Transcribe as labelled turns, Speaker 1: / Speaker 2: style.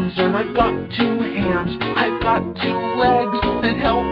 Speaker 1: arms, I've got two hands, I've got two legs, and help